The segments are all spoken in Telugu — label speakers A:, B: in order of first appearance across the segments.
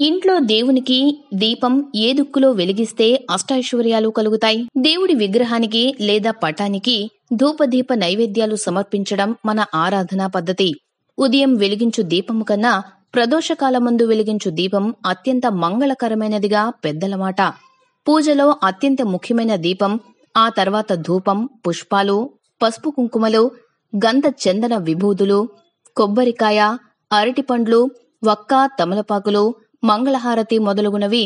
A: ఇంట్లో దేవునికి దీపం ఏ దిక్కులో వెలిగిస్తే అష్టైశ్వర్యాలు కలుగుతాయి. దేవుడి విగ్రహానికి లేదా పటానికి ధూపదీప నైవేద్యాలు సమర్పించడం మన ఆరాధనా పద్ధతి. ఉదయం వెలిగించు దీపము కన్నా ప్రదోషకాలమందు వెలిగించు దీపం అత్యంత మంగళకరమైనదిగా పెద్దల మాట. పూజలో అత్యంత ముఖ్యమైన దీపం ఆ తర్వాత ధూపం పుష్పాలు పసుపు కుంకుమలు గంధ చందన విభూదులు కొబ్బరికాయ అరటిపండ్లు వక్క తమలపాకులు మంగళహారతి మొదలగునవి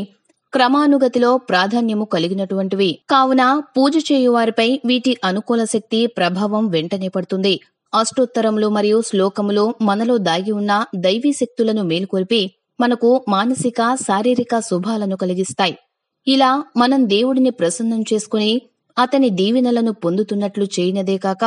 A: క్రమానుగతిలో ప్రాధాన్యము కలిగినటువంటివి. కావున పూజ చేయువారిపై వీటి అనుకూల శక్తి ప్రభావం వెంటనే పడుతుంది. అష్టోత్తరములు మరియు శ్లోకములు మనలో దాగి ఉన్న దైవీ శక్తులను మేలుకొల్పి మనకు మానసిక శారీరక శుభాలను కలిగిస్తాయి. ఇలా మనం దేవుడిని ప్రసన్నం చేసుకుని అతని దీవెనలను పొందుతున్నట్లు చేయనదే కాక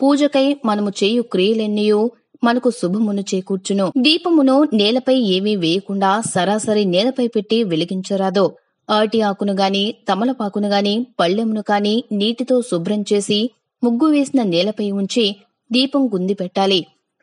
A: పూజకై మనము చేయు క్రియలెన్నియో మనకు శుభమును చేకూర్చును. దీపమును నేలపై ఏమీ వేయకుండా సరాసరి నేలపై పెట్టి వెలిగించరాదో. ఆటి ఆకును గాని తమలపాకును గాని పళ్ళెమును కాని నీటితో శుభ్రం చేసి ముగ్గు వేసిన నేలపై ఉంచి దీపం గుంది పెట్టాలి.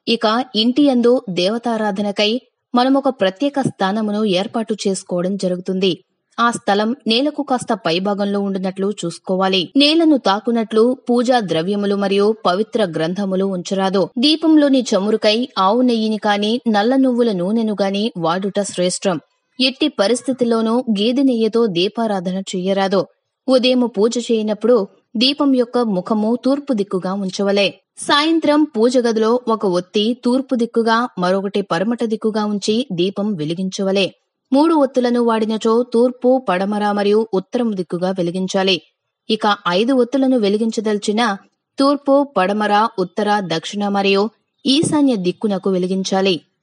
A: ఇక ఇంటి యందు దేవతారాధనకై మనమొక ప్రత్యేక స్థానమును ఏర్పాటు చేసుకోవడం జరుగుతుంది. ఆ స్థలం నేలకు కాస్త పైభాగంలో ఉండినట్లు చూసుకోవాలి. నేలను తాకునట్లు పూజా ద్రవ్యములు మరియు పవిత్ర గ్రంథములు ఉంచరాదు. దీపంలోని చమురుకై ఆవు నెయ్యిని కాని నల్ల నువ్వుల నూనెను గాని వాడుట శ్రేష్టం. ఎట్టి పరిస్థితిలోనూ గేదె నెయ్యతో దీపారాధన చెయ్యరాదు. ఉదయం పూజ చేయనప్పుడు దీపం యొక్క ముఖము తూర్పు దిక్కుగా ఉంచవలే. సాయంత్రం పూజ గదిలో ఒక ఒత్తి తూర్పు దిక్కుగా మరొకటి పరమట దిక్కుగా ఉంచి దీపం వెలిగించవలే. మూడు ఒత్తులను వాడినచో తూర్పు పడమర మరియు ఉత్తరం దిక్కుగా వెలిగించాలి. ఇక ఐదు ఒత్తులను వెలిగించదల్చిన తూర్పు పడమర ఉత్తర దక్షిణ మరియు ఈశాన్య దిక్కునకు వెలిగించాలి.